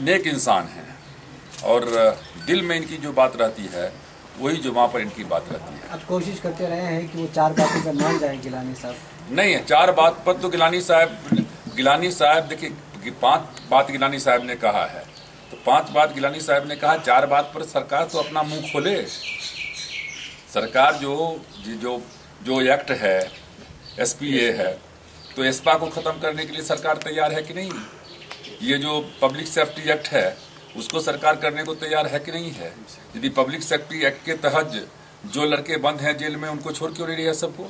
नेक इंसान हैं। और दिल में इनकी जो बात रहती है वही जो वहाँ पर इनकी बात रहती है। अब कोशिश करते रहे हैं कि वो चार बातों पर मान जाए गिलानी साहब? नहीं है चार बात पर तो गिलानी साहब गिलानी साहब देखिए कि पाँच बात गिलानी साहब ने कहा है। तो पाँच बात गिलानी साहब ने कहा चार बात पर सरकार तो अपना मुँह खोले। सरकार जो जो जो एक्ट है एसपीए है तो एस्पा को ख़त्म करने के लिए सरकार तैयार है कि नहीं? ये जो पब्लिक सेफ्टी एक्ट है, उसको सरकार करने को तैयार है कि नहीं है? यदि पब्लिक सेफ्टी एक्ट के तहत जो लड़के बंद हैं जेल में, उनको छोड़ क्यों नहीं रही है सबको?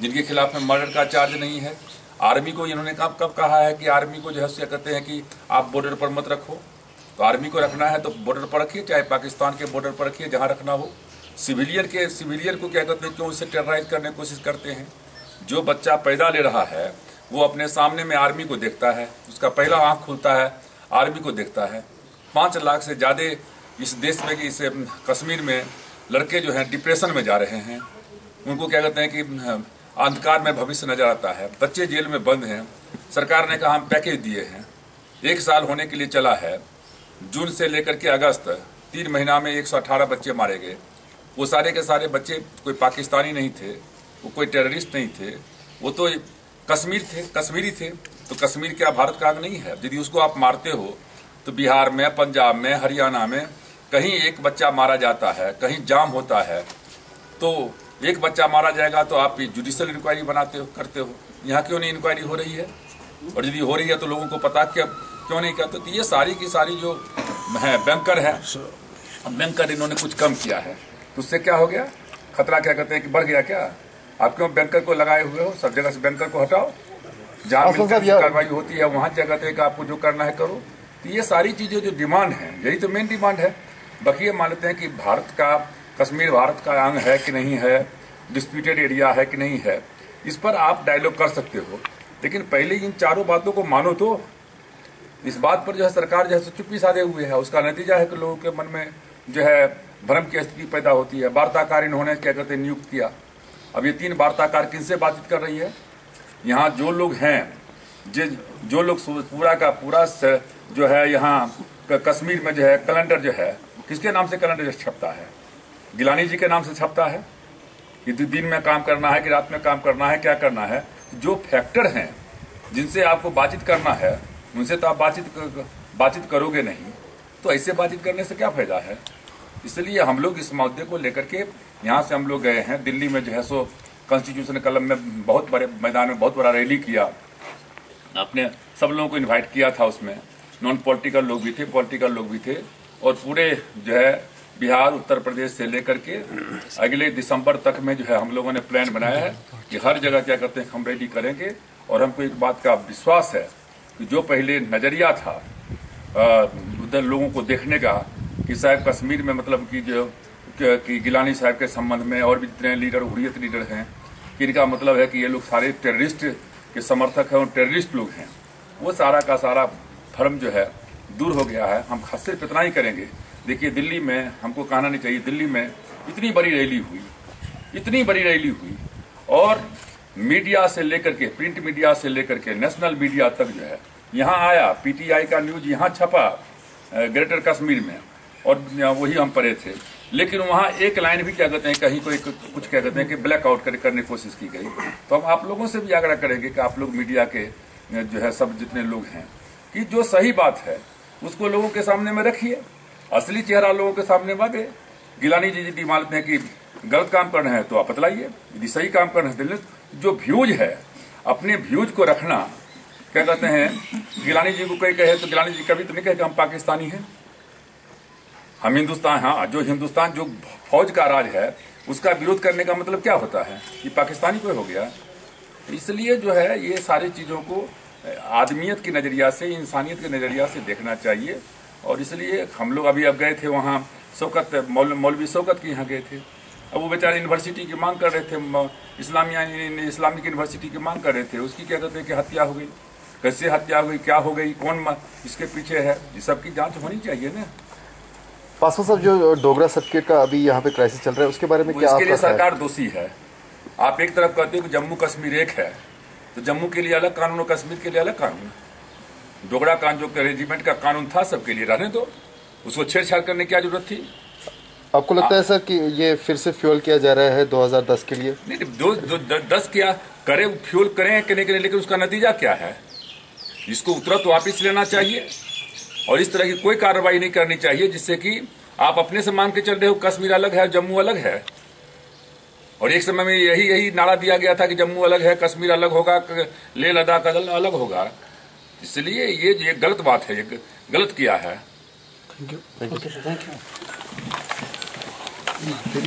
जिनके खिलाफ में मर्डर का चार्ज नहीं है। आर्मी को, इन्होंने कब कब कहा है कि आर्मी को जो है क्या कहते हैं कि आप बॉर्डर पर मत रखो। तो आर्मी को रखना है तो बॉर्डर पर रखिए, चाहे पाकिस्तान के बॉर्डर पर रखिए, जहाँ रखना हो। सिविलियन के सिविलियन को क्या कहते हैं, क्यों उसे टेरराइज करने की कोशिश करते हैं? जो बच्चा पैदा ले रहा है वो अपने सामने में आर्मी को देखता है, उसका पहला आँख खुलता है, आर्मी को देखता है। पाँच लाख से ज़्यादा इस देश में कि इस कश्मीर में लड़के जो हैं डिप्रेशन में जा रहे हैं। उनको क्या कहते हैं कि अंधकार में भविष्य नज़र आता है। बच्चे जेल में बंद हैं। सरकार ने कहा, हम पैकेज दिए हैं। एक साल होने के लिए चला है। जून से लेकर के अगस्त, तीन महीना में 118 बच्चे मारे गए। वो सारे के सारे बच्चे कोई पाकिस्तानी नहीं थे, वो कोई टेररिस्ट नहीं थे। वो तो कश्मीर थे, कश्मीरी थे तो कश्मीर क्या भारत का अंग नहीं है? यदि उसको आप मारते हो तो बिहार में, पंजाब में, हरियाणा में कहीं एक बच्चा मारा जाता है, कहीं जाम होता है तो एक बच्चा मारा जाएगा तो आप जुडिशल इंक्वायरी बनाते हो, करते हो। यहाँ क्यों नहीं इंक्वायरी हो रही है? और यदि हो रही है तो लोगों को पता क्या क्यों नहीं कहते तो ये सारी की सारी जो है, बैंकर है बैंकर इन्होंने कुछ कम किया है। तो उससे क्या हो गया? खतरा क्या कहते हैं कि बढ़ गया क्या? आप क्यों बैंकर को लगाए हुए हो सब जगह से बैंकर को हटाओ। जहाँ कार्रवाई होती है वहाँ जगह थे आपको जो करना है करो। तो ये सारी चीज़ें जो डिमांड है यही तो मेन डिमांड है। बाकी ये मान लेते हैं कि भारत का कश्मीर भारत का अंग है कि नहीं है डिस्प्यूटेड एरिया है कि नहीं है इस पर आप डायलॉग कर सकते हो। लेकिन पहले इन चारों बातों को मानो तो इस बात पर जो है सरकार जो है चुप्पी साधे हुए है। उसका नतीजा है कि लोगों के मन में जो है भ्रम की स्थिति पैदा होती है। वार्ताकार इन्होंने क्या कहते नियुक्त किया। अब ये तीन वार्ताकार किनसे बातचीत कर रही है? यहाँ जो लोग हैं जिस जो लोग पूरा का पूरा जो है यहाँ कश्मीर में जो है, कैलेंडर जो है, किसके नाम से कैलेंडर छपता है? गिलानी जी के नाम से छपता है? कि दिन में काम करना है कि रात में काम करना है, क्या करना है? जो फैक्टर हैं, जिनसे आपको बातचीत करना है, उनसे तो आप बातचीत बातचीत करोगे नहीं। तो ऐसे बातचीत करने से क्या फ़ायदा है? इसलिए हम लोग इस मुद्दे को लेकर के यहाँ से हम लोग गए हैं। दिल्ली में जो है सो कॉन्स्टिट्यूशन कलम में बहुत बड़े मैदान में बहुत बड़ा रैली किया। अपने सब लोगों को इन्वाइट किया था उसमें। नॉन पॉलिटिकल लोग भी थे पॉलिटिकल लोग भी थे। और पूरे जो है बिहार, उत्तर प्रदेश से लेकर के अगले दिसंबर तक में जो है हम लोगों ने प्लान बनाया है कि हर जगह क्या करते हैं, हम रैली करेंगे। और हमको एक बात का विश्वास है कि जो पहले नज़रिया था उधर लोगों को देखने का कि साहब कश्मीर में मतलब कि जो, कि गिलानी साहब के संबंध में और भी जितने लीडर, हुरियत लीडर हैं, कि इनका मतलब है कि ये लोग सारे टेररिस्ट के समर्थक हैं और टेररिस्ट लोग हैं। वो सारा का सारा भ्रम जो है दूर हो गया है। हम सिर्फ़ इतना ही करेंगे। देखिए, दिल्ली में हमको कहना नहीं चाहिए। दिल्ली में इतनी बड़ी रैली हुई, इतनी बड़ी रैली हुई और मीडिया से लेकर के, प्रिंट मीडिया से लेकर के, नेशनल मीडिया तक जो है, यहाँ आया, पीटीआई का न्यूज़ यहाँ छपा ग्रेटर कश्मीर में। और वही हम पढ़े थे। लेकिन वहाँ एक लाइन भी क्या कहते हैं, कहीं कोई कुछ क्या कहते हैं कि ब्लैकआउट करने की कोशिश की गई। तो हम आप लोगों से भी आग्रह करेंगे कि आप लोग मीडिया के जो है सब जितने लोग हैं, कि जो सही बात है, उसको लोगों के सामने में रखिए। असली चेहरा लोगों के सामने मांगे गिलानी जी जी मानते हैं कि गलत काम कर रहे हैं तो आप बतलाइए। यदि सही काम कर रहे हैं जो व्यूज़ है, अपने व्यूज़ को रखना, क्या कहते हैं, गिलानी जी को कहीं कहे तो गिलानी जी कभी तो नहीं कहे कि हम पाकिस्तानी हैं। हम हिंदुस्तान हाँ जो हिंदुस्तान, जो फौज का राज है, उसका विरोध करने का मतलब क्या होता है? कि पाकिस्तानी कोई हो गया? इसलिए जो है, ये सारी चीज़ों को आदमियत के नज़रिया से, इंसानियत के नज़रिया से देखना चाहिए। और इसलिए हम लोग अभी अब गए थे वहाँ शौकत मौलवी शौकत के यहाँ गए थे। अब वो बेचारे यूनिवर्सिटी की मांग कर रहे थे इस्लामिया, इस्लामिक यूनिवर्सिटी की मांग कर रहे थे। उसकी क्या कहते हैं कि हत्या हो गई। कैसे हत्या हो गई? क्या हो गई? कौन इसके पीछे है? ये सबकी जाँच होनी चाहिए ना। पासवान साहब जो डोगरा सर्टिफिकेट का अभी यहाँ पे क्राइसिस चल रहा है उसके बारे में क्या इसके लिए सरकार दोषी है। आप एक तरफ़ कहते हो कि जम्मू कश्मीर एक है तो जम्मू के लिए अलग कानून और कश्मीर के लिए अलग कानून डोगरा कान जो रेजिमेंट का कानून था सबके लिए रहने दो। उसको छेड़छाड़ करने की क्या ज़रूरत थी? आपको लगता आ, है सर कि ये फिर से फ्यूल किया जा रहा है 2010 के लिए? नहीं नहीं, दो, दो द, दस क्या करे फ्यूल करें कि नहीं करें लेकिन उसका नतीजा क्या है? इसको उतरा तो वापिस लेना चाहिए। और इस तरह की कोई कार्रवाई नहीं करनी चाहिए जिससे कि आप अपने से मान के चल रहे हो कश्मीर अलग है जम्मू अलग है। और एक समय में यही यही नारा दिया गया था कि जम्मू अलग है कश्मीर अलग होगा लेह लद्दाख अलग अलग होगा। इसलिए ये ये गलत बात है ये गलत किया है। Okay thank you